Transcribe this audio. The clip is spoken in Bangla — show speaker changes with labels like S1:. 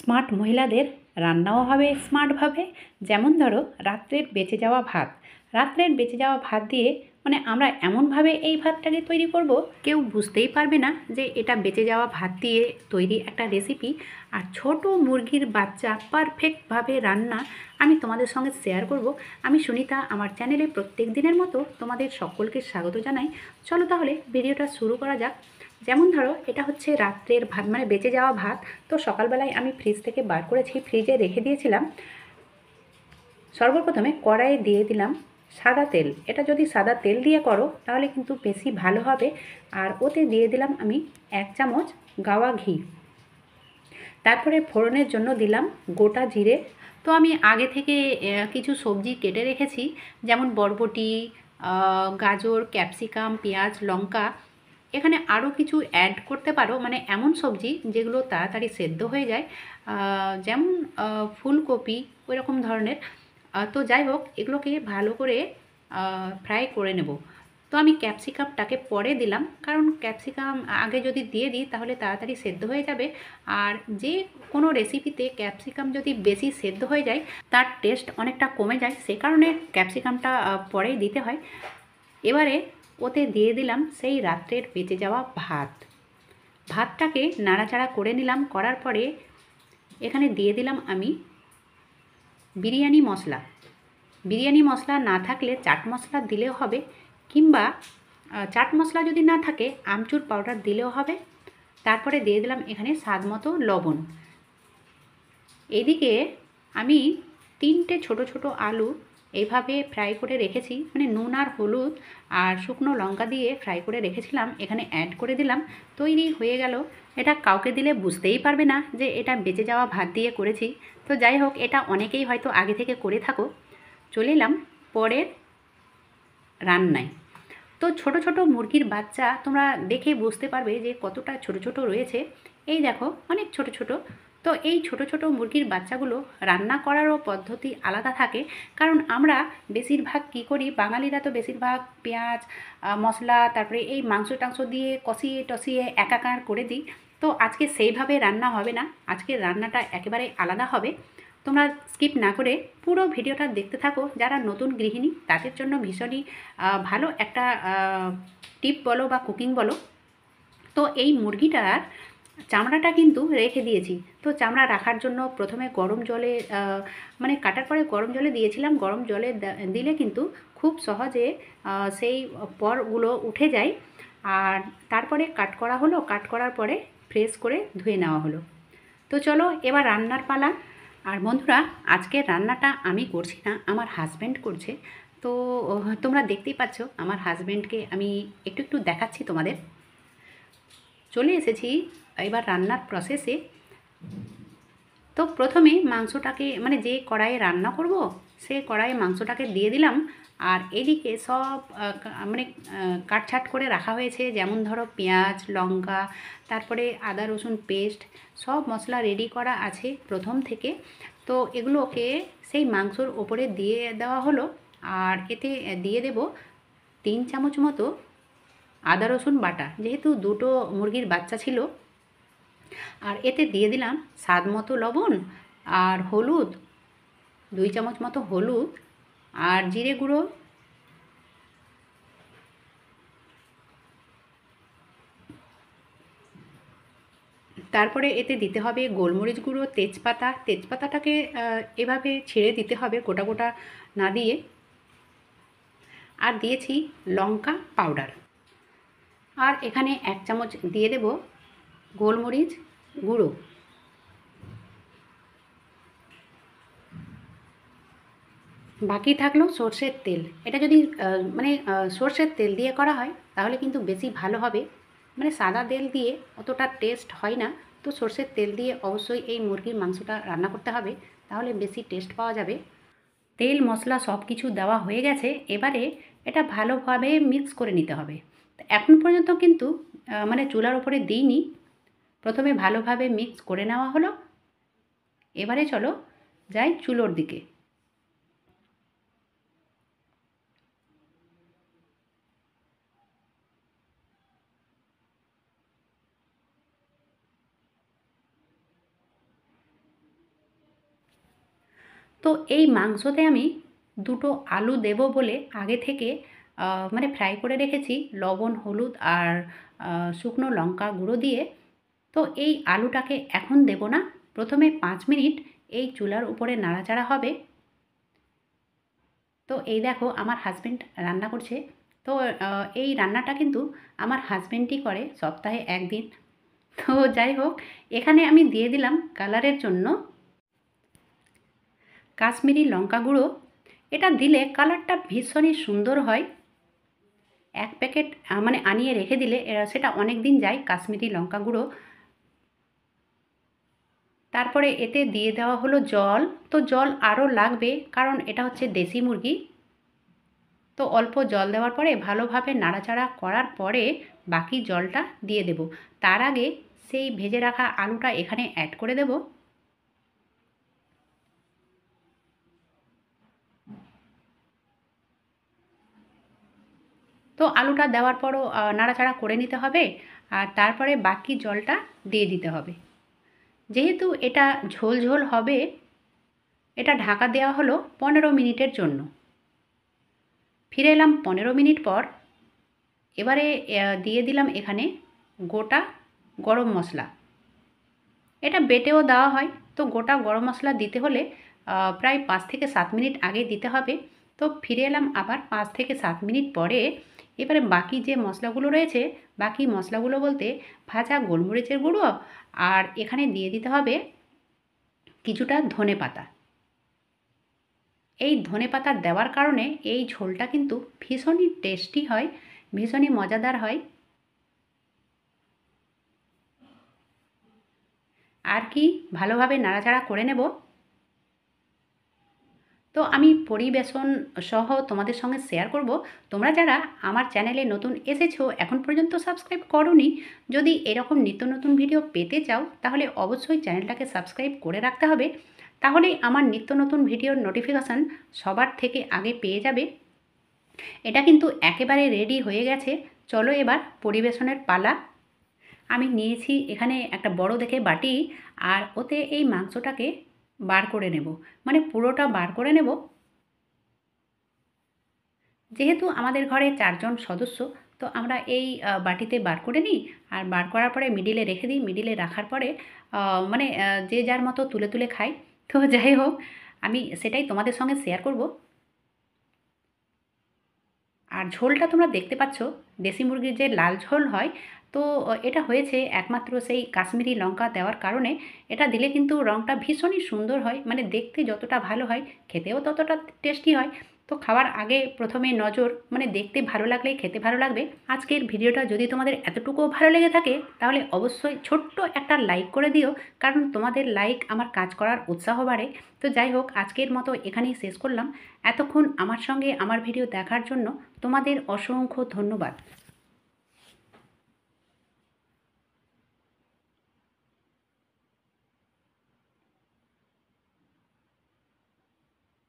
S1: স্মার্ট মহিলাদের রান্নাও হবে স্মার্টভাবে। যেমন ধরো, রাত্রের বেঁচে যাওয়া ভাত। রাত্রের বেঁচে যাওয়া ভাত দিয়ে মানে আমরা এমনভাবে এই ভাতটাকে তৈরি করব, কেউ বুঝতেই পারবে না যে এটা বেঁচে যাওয়া ভাত দিয়ে তৈরি একটা রেসিপি আর ছোট মুরগির বাচ্চা পারফেক্টভাবে রান্না আমি তোমাদের সঙ্গে শেয়ার করব। আমি সুনিতা, আমার চ্যানেলে প্রত্যেক দিনের মতো তোমাদের সকলকে স্বাগত জানাই। চলো তাহলে ভিডিওটা শুরু করা যাক। যেমন ধরো, এটা হচ্ছে রাত্রের ভাত মানে বেঁচে যাওয়া ভাত। তো সকালবেলায় আমি ফ্রিজ থেকে বার করেছি ফ্রিজে রেখে দিয়েছিলাম। সর্বপ্রথমে কড়াইয়ে দিয়ে দিলাম সাদা তেল। এটা যদি সাদা তেল দিয়ে করো, তাহলে কিন্তু বেশি ভালো হবে। আর ওতে দিয়ে দিলাম আমি এক চামচ গাওয়া ঘি। তারপরে ফোড়নের জন্য দিলাম গোটা জিরে। তো আমি আগে থেকে কিছু সবজি কেটে রেখেছি। যেমন বরবটি গাজর, ক্যাপসিকাম, পেঁয়াজ, লঙ্কা। এখানে আরও কিছু অ্যাড করতে পারো। মানে এমন সবজি যেগুলো তাড়াতাড়ি সেদ্ধ হয়ে যায়। যেমন ফুলকপি ওই রকম ধরনের তো যাই হোক, এগুলোকে ভালো করে ফ্রাই করে নেব। তো আমি ক্যাপসিকামটাকে পরে দিলাম। কারণ ক্যাপসিকাম আগে যদি দিয়ে দিই, তাহলে তাড়াতাড়ি সেদ্ধ হয়ে যাবে। আর যে কোনো রেসিপিতে ক্যাপসিকাম যদি বেশি সেদ্ধ হয়ে যায়, তার টেস্ট অনেকটা কমে যায়। সে কারণে ক্যাপসিকামটা পরেই দিতে হয়। এবারে ওতে দিয়ে দিলাম সেই রাত্রের বেঁচে যাওয়া ভাত। ভাতটাকে নাড়াচাড়া করে নিলাম, করার পরে এখানে দিয়ে দিলাম আমি বিরিয়ানি মশলা। বিরিয়ানি মশলা না থাকলে চাট মশলা দিলেও হবে, কিংবা চাট মশলা যদি না থাকে, আমচুর পাউডার দিলেও হবে। তারপরে দিয়ে দিলাম এখানে স্বাদ মতো লবণ। এদিকে আমি তিনটে ছোট ছোট আলু এইভাবে ফ্রাই করে রেখেছি। মানে নুন আর হলুদ আর শুকনো লঙ্কা দিয়ে ফ্রাই করে রেখেছিলাম। এখানে অ্যাড করে দিলাম। তৈরি হয়ে গেল। এটা কাউকে দিলে বুঝতেই পারবে না যে এটা বেঁচে যাওয়া ভাত দিয়ে করেছি। তো যাই হোক, এটা অনেকেই হয়তো আগে থেকে করে থাকো। চলে এলাম পরের রান্নায়। তো ছোট ছোট মুরগির বাচ্চা তোমরা দেখে বুঝতে পারবে যে কতটা ছোট ছোট রয়েছে। এই দেখো, অনেক ছোট ছোট। তো এই ছোট ছোট মুরগির বাচ্চাগুলো রান্না করারও পদ্ধতি আলাদা থাকে। কারণ আমরা বেশিরভাগ কি করি, বাঙালিরা তো বেশিরভাগ পেঁয়াজ মশলা, তারপরে এই মাংস টাংস দিয়ে কষিয়ে টসিয়ে একাকার করে দিই। তো আজকে সেইভাবে রান্না হবে না, আজকে রান্নাটা একেবারে আলাদা হবে। তোমরা স্কিপ না করে পুরো ভিডিওটা দেখতে থাকো, যারা নতুন গৃহিণী, তাদের জন্য ভীষণই ভালো একটা টিপ বলো বা কুকিং বলো। তো এই মুরগিটার চামড়াটা কিন্তু রেখে দিয়েছি। তো চামড়া রাখার জন্য প্রথমে গরম জলে মানে কাটার পরে গরম জলে দিয়েছিলাম। গরম জলে দিলে কিন্তু খুব সহজে সেই পরগুলো উঠে যায়। আর তারপরে কাট করা হলো। কাট করার পরে ফ্রেশ করে ধুয়ে নেওয়া হলো। তো চলো এবার রান্নার পালা। আর বন্ধুরা আজকের রান্নাটা আমি করছি না, আমার হাজব্যান্ড করছে। তো তোমরা দেখতেই পাচ্ছ, আমার হাজব্যান্ডকে আমি একটু একটু দেখাচ্ছি তোমাদের। চলে এসেছি এবার রান্নার প্রসেসে তো প্রথমে মাংসটাকে মানে যে কড়াইয়ে রান্না করব, সে কড়াইয়ে মাংসটাকে দিয়ে দিলাম। আর এদিকে সব মানে কাটছাট করে রাখা হয়েছে, যেমন ধরো পেঁয়াজ, লঙ্কা, তারপরে আদা, রসুন পেস্ট, সব মশলা রেডি করা আছে প্রথম থেকে। তো এগুলোকে সেই মাংসর ওপরে দিয়ে দেওয়া হলো। আর এতে দিয়ে দেব তিন চামচ মতো আদা, রসুন, বাটা। যেহেতু দুটো মুরগির বাচ্চা ছিল, আর এতে দিয়ে দিলাম স্বাদ মতো লবণ আর হলুদ, দুই চামচ মতো হলুদ আর জিরে গুঁড়ো। তারপরে এতে দিতে হবে গোলমরিচ গুঁড়ো, তেজপাতা। তেজপাতাটাকে এভাবে ছেড়ে দিতে হবে গোটা গোটা না দিয়ে। আর দিয়েছি লঙ্কা পাউডার। আর এখানে এক চামচ দিয়ে দেব গোলমরিচ গুঁড়ো। বাকি থাকল সর্ষের তেল। এটা যদি মানে সর্ষের তেল দিয়ে করা হয়, তাহলে কিন্তু বেশি ভালো হবে। মানে সাদা তেল দিয়ে অতটা টেস্ট হয় না। তো সর্ষের তেল দিয়ে অবশ্যই এই মুরগির মাংসটা রান্না করতে হবে, তাহলে বেশি টেস্ট পাওয়া যাবে। তেল, মশলা সব কিছু দেওয়া হয়ে গেছে। এবারে এটা ভালোভাবে মিক্স করে নিতে হবে। এখন পর্যন্ত কিন্তু মানে চুলার ওপরে দিইনি। প্রথমে ভালোভাবে মিক্স করে নেওয়া হলো। এবারে চলো যাই চুলোর দিকে। তো এই মাংসতে আমি দুটো আলু দেব বলে আগে থেকে মানে ফ্রাই করে রেখেছি লবণ, হলুদ আর শুকনো লঙ্কা গুঁড়ো দিয়ে। তো এই আলুটাকে এখন দেব না। প্রথমে পাঁচ মিনিট এই চুলার উপরে নাড়াচাড়া হবে। তো এই দেখো আমার হাজব্যান্ড রান্না করছে। তো এই রান্নাটা কিন্তু আমার হাজব্যান্ডই করে সপ্তাহে একদিন। তো যাই হোক, এখানে আমি দিয়ে দিলাম কালারের জন্য কাশ্মীরি লঙ্কা গুঁড়ো। এটা দিলে কালারটা ভীষণই সুন্দর হয়। এক প্যাকেট মানে আনিয়ে রেখে দিলে সেটা অনেক দিন যায়, কাশ্মীরি লঙ্কা গুঁড়ো। তারপরে এতে দিয়ে দেওয়া হলো জল। তো জল আরও লাগবে, কারণ এটা হচ্ছে দেশি মুরগি। তো অল্প জল দেওয়ার পরে ভালোভাবে নাড়াচাড়া করার পরে বাকি জলটা দিয়ে দেব। তার আগে সেই ভেজে রাখা আলুটা এখানে অ্যাড করে দেব। তো আলুটা দেওয়ার পরও নাড়াচাড়া করে নিতে হবে আর তারপরে বাকি জলটা দিয়ে দিতে হবে। যেহেতু এটা ঝোল ঝোল হবে, এটা ঢাকা দেওয়া হলো পনেরো মিনিটের জন্য। ফিরে এলাম পনেরো মিনিট পর। এবারে দিয়ে দিলাম এখানে গোটা গরম মশলা। এটা বেটেও দেওয়া হয়, তো গোটা গরম মশলা দিতে হলে প্রায় পাঁচ থেকে সাত মিনিট আগে দিতে হবে। তো ফিরে এলাম আবার পাঁচ থেকে সাত মিনিট পরে এবারে বাকি যে মশলাগুলো রয়েছে, বাকি মশলাগুলো বলতে ভাজা গোলমরিচের গুঁড়ো আর এখানে দিয়ে দিতে হবে কিছুটা ধনে পাতা। এই ধনে পাতা দেওয়ার কারণে এই ঝোলটা কিন্তু ভীষণই টেস্টি হয়, ভীষণই মজাদার হয়। আর কি ভালোভাবে নাড়াচাড়া করে নেব। তো আমি পরিবেশন সহ তোমাদের সঙ্গে শেয়ার করব। তোমরা যারা আমার চ্যানেলে নতুন এসেছ, এখন পর্যন্ত সাবস্ক্রাইব করোনি, যদি এরকম নিত্য নতুন ভিডিও পেতে চাও, তাহলে অবশ্যই চ্যানেলটাকে সাবস্ক্রাইব করে রাখতে হবে। তাহলেই আমার নিত্য নতুন ভিডিওর নোটিফিকেশান সবার থেকে আগে পেয়ে যাবে। এটা কিন্তু একেবারে রেডি হয়ে গেছে। চলো এবার পরিবেশনের পালা। আমি নিয়েছি এখানে একটা বড় দেখে বাটি, আর ওতে এই মাংসটাকে বার করে নেব। মানে পুরোটা বার করে নেব। যেহেতু আমাদের ঘরে চারজন সদস্য, তো আমরা এই বাটিতে বার করে নিই আর বার করার পরে মিডিলে রেখে দিই। মিডিলে রাখার পরে মানে যে যার মতো তুলে তুলে খাই। তো যাই হোক, আমি সেটাই তোমাদের সঙ্গে শেয়ার করব। আর ঝোলটা তোমরা দেখতে পাচ্ছ, দেশি মুরগির যে লাল ঝোল হয় তো এটা হয়েছে একমাত্র সেই কাশ্মীরি লঙ্কা দেওয়ার কারণে। এটা দিলে কিন্তু রঙটা ভীষণই সুন্দর হয় মানে দেখতে যতটা ভালো হয়, খেতেও ততটা টেস্টি হয়। তো খাওয়ার আগে প্রথমে নজর মানে দেখতে ভালো লাগলেই খেতে ভালো লাগবে। আজকের ভিডিওটা যদি তোমাদের এতটুকুও ভালো লেগে থাকে, তাহলে অবশ্যই ছোট্ট একটা লাইক করে দিও, কারণ তোমাদের লাইক আমার কাজ করার উৎসাহ বাড়ে। তো যাই হোক, আজকের মতো এখানেই শেষ করলাম। এতক্ষণ আমার সঙ্গে আমার ভিডিও দেখার জন্য তোমাদের অসংখ্য ধন্যবাদ।